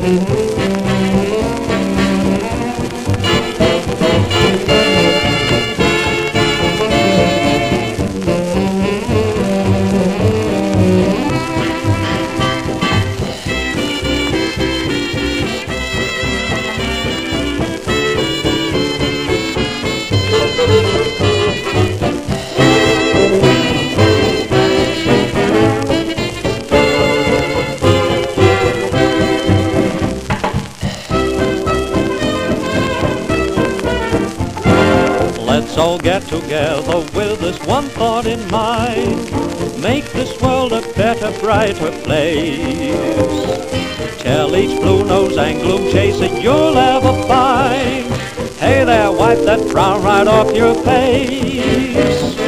Mm-hmm. Let's all get together with this one thought in mind. Make this world a better, brighter place. Tell each blue nose and gloom chaser you'll ever find. Hey there, wipe that frown right off your face.